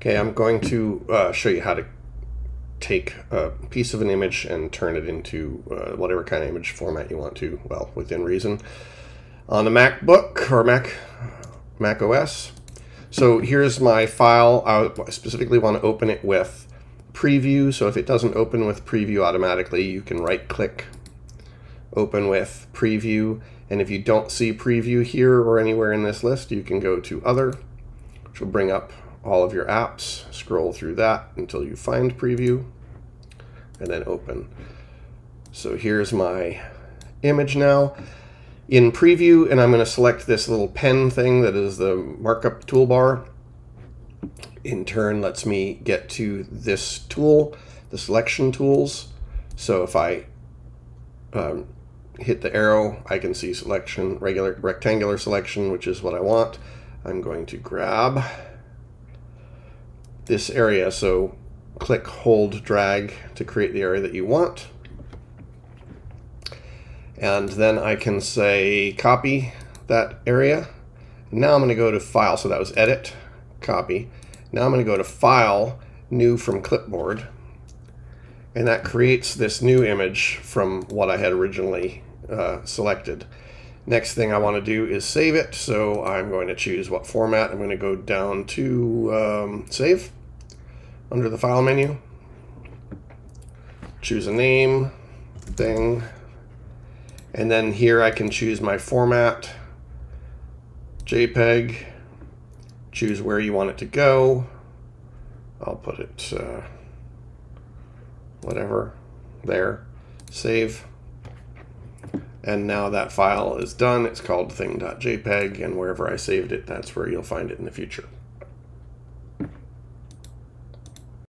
Okay, I'm going to uh, show you how to take a piece of an image and turn it into uh, whatever kind of image format you want to, well, within reason, on the MacBook or Mac, Mac OS. So here's my file. I specifically want to open it with preview. So if it doesn't open with preview automatically, you can right click, open with preview. And if you don't see preview here or anywhere in this list, you can go to other, which will bring up all of your apps, scroll through that until you find preview, and then open. So here's my image now. In preview, and I'm going to select this little pen thing that is the markup toolbar. In turn, lets me get to this tool, the selection tools. So if I um, hit the arrow, I can see selection, regular rectangular selection, which is what I want. I'm going to grab this area. So click, hold, drag to create the area that you want. And then I can say copy that area. Now I'm going to go to file. So that was edit, copy. Now I'm going to go to file, new from clipboard. And that creates this new image from what I had originally uh, selected. Next thing I want to do is save it. So I'm going to choose what format. I'm going to go down to um, save under the file menu. Choose a name, thing, and then here I can choose my format, JPEG, choose where you want it to go. I'll put it, uh, whatever, there, save. And now that file is done. It's called thing.jpg, and wherever I saved it, that's where you'll find it in the future.